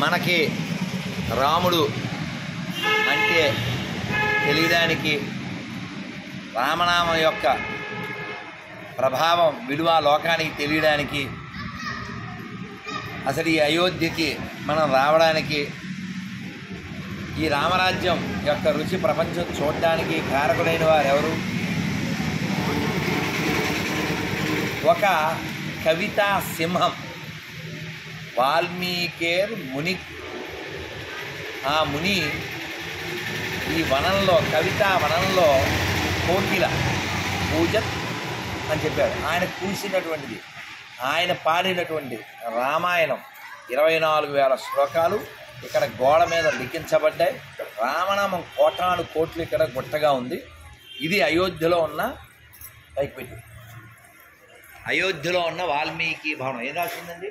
మనకి రాముడు అంటే తెలియడానికి రామనామం యొక్క ప్రభావం విలువ లోకానికి తెలియడానికి అసలు ఈ అయోధ్యకి మనం రావడానికి ఈ రామరాజ్యం యొక్క రుచి ప్రపంచం చూడడానికి కారకుడైన వారు ఎవరు ఒక కవితా సింహం. వాల్మీకేర్ ముని. ఆ ముని ఈ వనంలో కవితా వనంలో కోకిల పూజ అని చెప్పాడు. ఆయన కూసినటువంటిది ఆయన పాడినటువంటి రామాయణం ఇరవై నాలుగు వేల శ్లోకాలు ఇక్కడ గోడ మీద లిఖించబడ్డాయి. రామనామం కోటాను కోట్లు ఇక్కడ గుట్టగా ఉంది. ఇది అయోధ్యలో ఉన్న పైకి పెట్టి. అయోధ్యలో ఉన్న వాల్మీకి భవనం. ఏం రాసిందండి?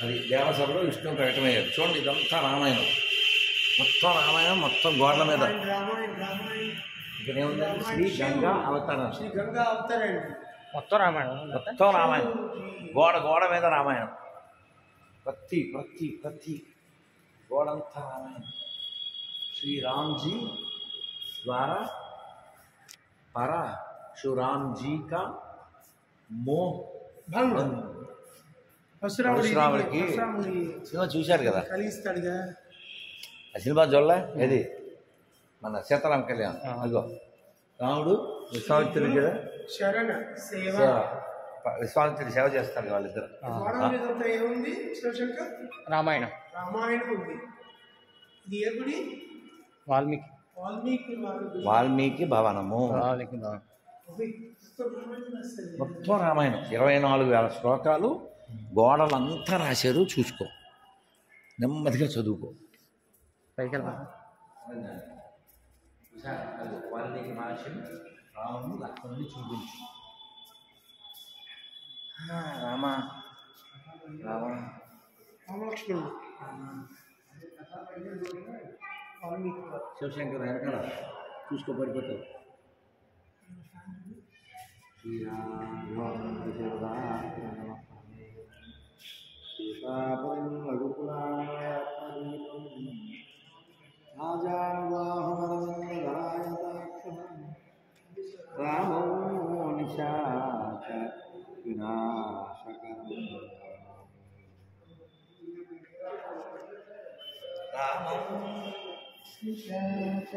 అది దేవసభలో విష్ణు ప్రకటమయ్యాడు చూడండి ఇదంతా రామాయణం మొత్తం రామాయణం మొత్తం గోడల మీద रामायण रामायण रामायण ఇక్కడ ఏముందండి శ్రీ గంగా అవతారం श्री गंगा अवतरण మొత్తం రామాయణం మొత్తం రామాయణం గోడ గోడ మీద రామాయణం ప్రతి ప్రతి ప్రతి గోడంతా రామాయణం శ్రీరామ్జీ ద్వారా పరా శివరామ్జీ కా మోహ్ భంగ పరశురాముడి పరశురాముడికి పరశురాముడి సినిమా చూశారు కదా. కలిస్తాడుగా ఆ సినిమా చూడలే? ఏది? మన సీతారాం కళ్యాణ్. అదిగో రాముడు విశ్వామిత్రుడు కదా? శరణ సేవ. విశ్వామిత్రుడు సేవ చేస్తారు వాళ్ళిద్దరు. రామాయణం. రామాయణం ఉంది. ఇది ఏ గుడి? వాల్మీకి. వాల్మీకి భవనము. వాల్మీకి భవనం. మొత్తం రామాయణం. ఇరవై నాలుగు వేల శ్లోకాలు గోడలంతా రాశారు చూసుకో. నెమ్మదిగా చదువుకో. పైకి వాల్మీకి లక్ష్మణుని చూపించు రామ. రామ రామలక్ష్మణుడు. శివశంకర్ వెనకాల. చూసుకో పడిపోతావు. సీతాపదం शापं रघुकुलामयात्मदीपम् राजानुवाहमरवन्दधायताक्षम् रामो निशाच विनाशकरम् रामं निशाच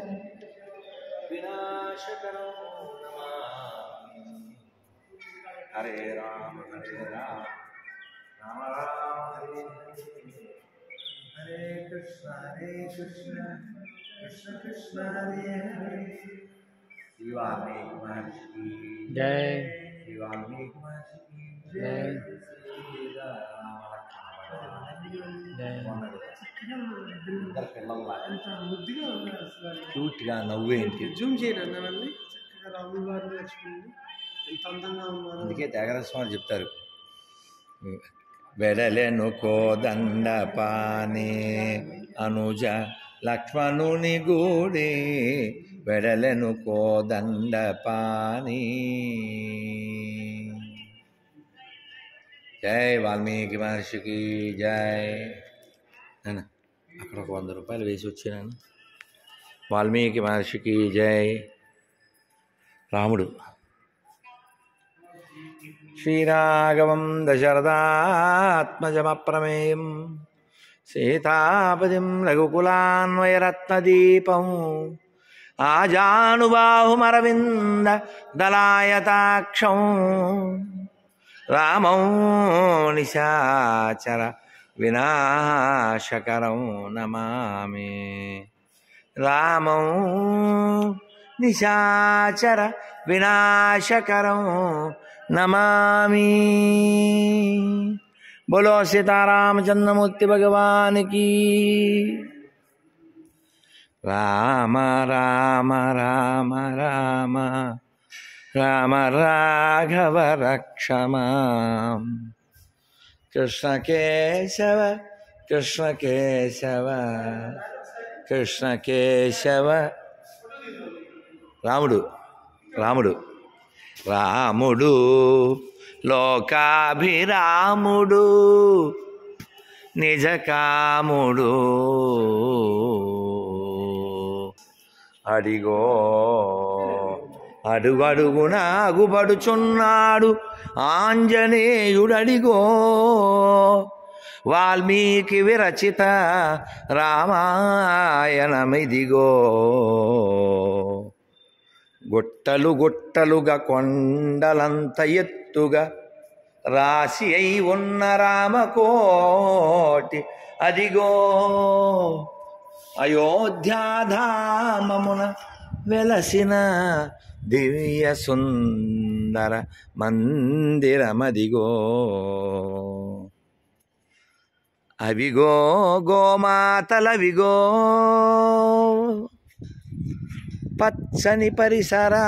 विनाशकरं नमामि हरे राम हरे राम హరే హరే కృష్ణ హరే కృష్ణ కృష్ణ కృష్ణ హరే హరే శ్రీ వాల్మీకి మహర్షి జై శ్రీ వాల్మీకి మహర్షి జై. శ్రీ రామ లక్ష్మణ జై ఇద్దరు పిల్లల్లా ఎంత ముద్దుగా ఉన్నారు అసలు వాళ్ళు. క్యూట్గా నవ్వేంటి జూమ్ చేయను అన్న వాళ్ళని చక్కగా రాముల వారిని లక్ష్మణుని ఎంత అందంగా ఉన్నారు అందుకే త్యాగరాజ స్వామి చెప్తారు వెడలెను కోదండ పానే అనుజ లక్ష్మణుని గూడి వెడలెను కోదండ పాని జై వాల్మీకి మహర్షికి జై. అక్కడ ఒక వంద రూపాయలు వేసి వచ్చాను వాల్మీకి మహర్షికి జై. రాముడు श्रीराघवं दशरथात्मजमप्रमेयं सीतापतिं रघुकुलान्वयरत्नदीपम् आजानुबाहुमरविन्द दलायताक्षौ रामौ निशाचर विनाशकरौ नमामि। रामौ निशाचर विनाशकरौ నిశాచర వినాశకరం నమామి బోలో సీతారామచంద్రమూర్తి భగవానికి రామ రామ రామ రామ రామ రాఘవ రక్షమా కృష్ణ కేశవ కృష్ణ కేశవ కృష్ణ కేశవ రాముడు రాముడు రాముడు లోకాభిరాముడు నిజకాముడు. అడిగో అడుగడుగున అగుబడుచున్నాడు ఆంజనేయుడడిగో. వాల్మీకి విరచిత రామాయణమిదిగో. గుట్టలు గుట్టలుగా కొండలంత ఎత్తుగా రాసి అయి ఉన్న రామకోటి. అదిగో అయోధ్యాధామమున వెలసిన దివ్య సుందర మందిరమదిగో. అవిగో గోమాతలవిగో. పచ్చని పరిసరాలవి